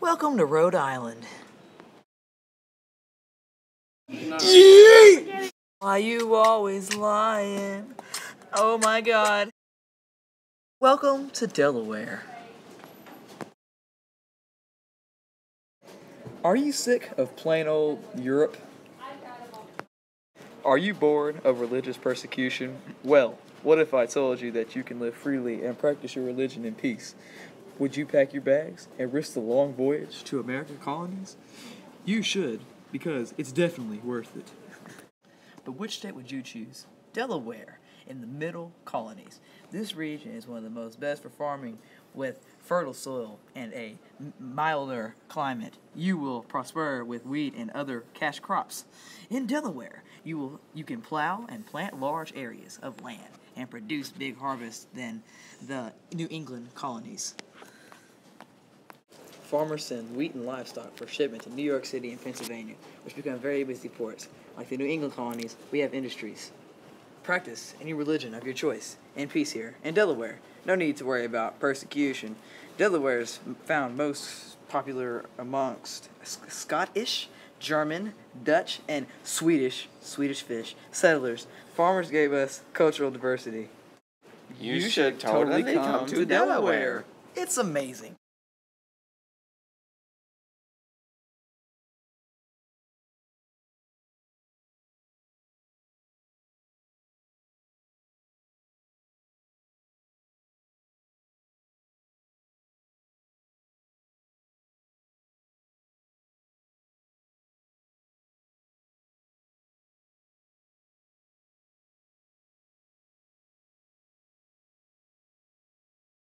Welcome to Rhode Island. Why you always lying? Oh my god. Welcome to Delaware. Are you sick of plain old Europe? Are you bored of religious persecution? Well, what if I told you that you can live freely and practice your religion in peace? Would you pack your bags and risk the long voyage to American colonies? You should, because it's definitely worth it. But which state would you choose? Delaware, in the middle colonies. This region is one of the most best for farming with fertile soil and a milder climate. You will prosper with wheat and other cash crops. In Delaware, you will you can plow and plant large areas of land and produce big harvests than the New England colonies. Farmers send wheat and livestock for shipment to New York City and Pennsylvania, which become very busy ports. Like the New England colonies, we have industries. Practice any religion of your choice in peace here in Delaware. No need to worry about persecution. Delaware is found most popular amongst Scottish, German, Dutch, and Swedish Swedish fish settlers. Farmers gave us cultural diversity. You should totally come to Delaware. It's amazing.